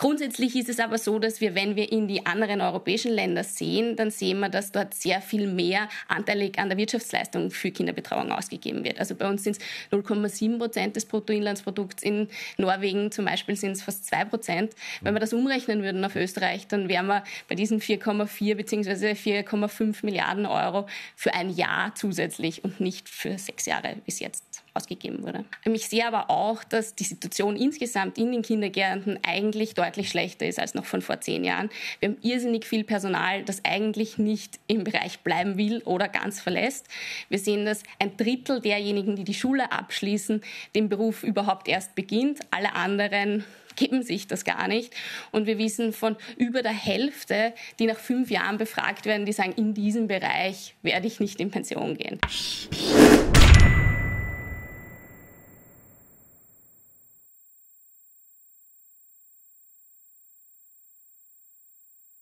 Grundsätzlich ist es aber so, dass wir, wenn wir in die anderen europäischen Länder sehen, dann sehen wir, dass dort sehr viel mehr anteilig an der Wirtschaftsleistung für Kinderbetreuung ausgegeben wird. Also bei uns sind es 0,7 Prozent des Bruttoinlandsprodukts, in Norwegen zum Beispiel sind es fast 2 Prozent. Wenn wir das umrechnen würden auf Österreich, dann wären wir bei diesen 4,4 bzw. 4,5 Milliarden Euro für ein Jahr zusätzlich und nicht für sechs Jahre bis jetzt ausgegeben wurde. Ich sehe aber auch, dass die Situation insgesamt in den Kindergärten eigentlich deutlich schlechter ist als noch von vor zehn Jahren. Wir haben irrsinnig viel Personal, das eigentlich nicht im Bereich bleiben will oder ganz verlässt. Wir sehen, dass ein Drittel derjenigen, die die Schule abschließen, den Beruf überhaupt erst beginnt. Alle anderen geben sich das gar nicht. Und wir wissen von über der Hälfte, die nach fünf Jahren befragt werden, die sagen, in diesem Bereich werde ich nicht in Pension gehen.